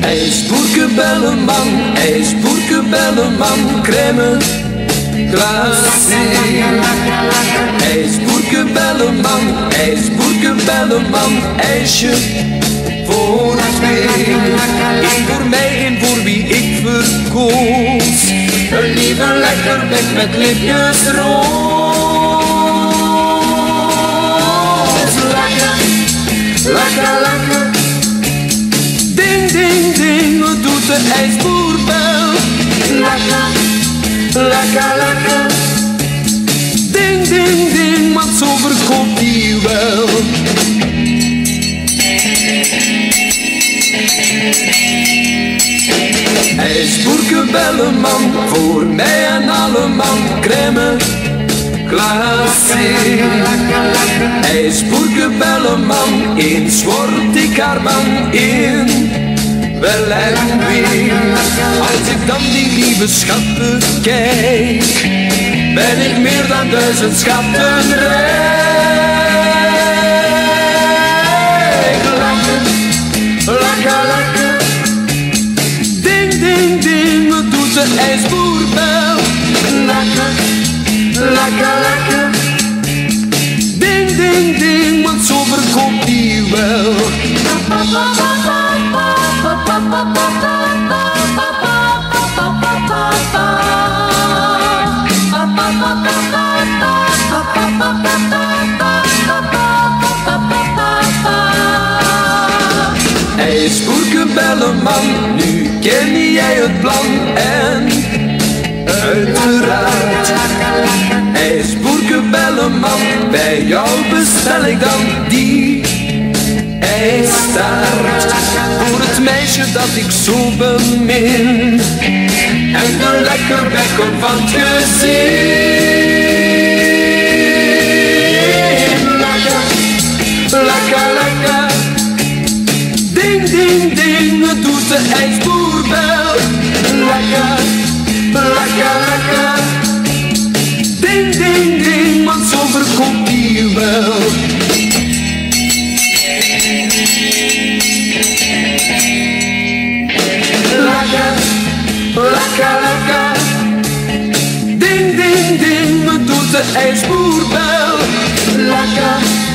ijsboerkebellenman, ijsboerkebellenman, crème glacé. IJsboerkebellenman, ijsboerkebellenman, ijsje voor twee. Eén voor mij, één voor wie ik verkoos. Een lieve lekker bek met lipjes rood. Lekker. Ding, ding, ding, wat doet de ijsboerbel? Lekker, lekker, lekker. Ding, ding, ding, want zo verkoopt die wel. IJsboerkebellenman, voor mij en crème glacé. IJsboerkebellenman, eens word ik haar man in. Wel en weer, als ik dan die lieve schat bekijk, ben ik meer dan duizend schatten rijk. Lekker, lekker. Ding, ding, ding, wat doet de ijsboerbel? Lekker, lekker, lekker. Ding, ding, ding, want zo verkoopt die wel. IJsboerkebellenman, nu ken jij het plan bij jou bestel ik dan die ijstaart. Voor het meisje dat ik zo bemin en de lekker bekken van het gezin. Lekker, lekker, lekker. Ding, ding, ding, het doet de ijsboerbel. Ding, het doet de ijsboerbel. Lekker,